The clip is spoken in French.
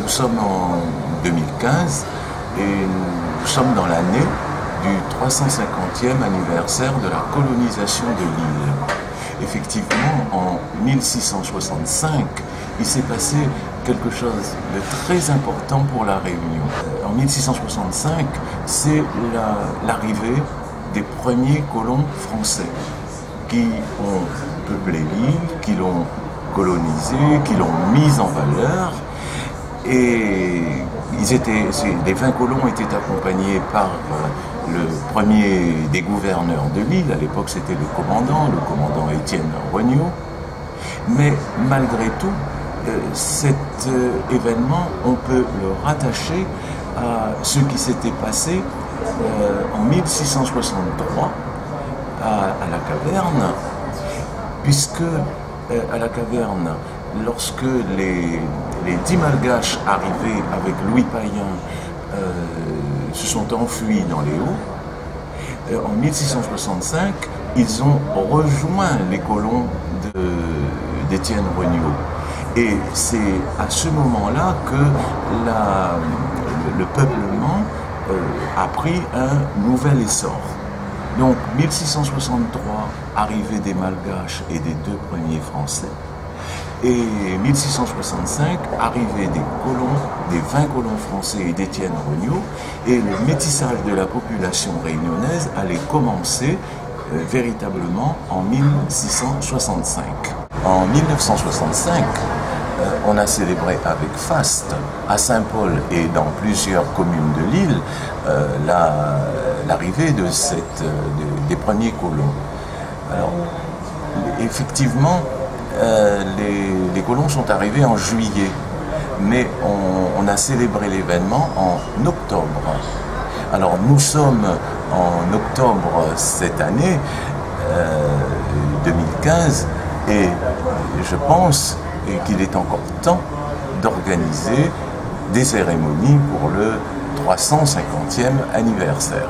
Nous sommes en 2015 et nous sommes dans l'année du 350e anniversaire de la colonisation de l'île. Effectivement, en 1665, il s'est passé quelque chose de très important pour la Réunion. En 1665, c'est l'arrivée des premiers colons français qui ont peuplé l'île, qui l'ont colonisé, qui l'ont mise en valeur. Et ils étaient, les 20 colons étaient accompagnés par euh, le premier des gouverneurs de l'île. À l'époque, c'était le commandant, le commandant Étienne Regnault. Mais malgré tout, euh, cet euh, événement, on peut le rattacher à ce qui s'était passé en 1663 à, la caverne, puisque à la caverne, lorsque les, les dix malgaches arrivés avec Louis Payen se sont enfuis dans les Hauts, en 1665, ils ont rejoint les colons d'Étienne Regnault. Et c'est à ce moment-là que le, peuplement euh, a pris un nouvel essor. Donc 1663, arrivée des Malgaches et des deux premiers Français. Et 1665, arrivée des colons, des 20 colons français et d'Étienne Regnault, et le métissage de la population réunionnaise allait commencer euh, véritablement en 1665. En 1965, euh, on a célébré avec faste à Saint-Paul et dans plusieurs communes de l'île euh, l'arrivée de des premiers colons. Alors, effectivement, les, colons sont arrivés en juillet, mais on, a célébré l'événement en octobre. Alors nous sommes en octobre cette année, 2015, et je pense qu'il est encore temps d'organiser des cérémonies pour le 350e anniversaire.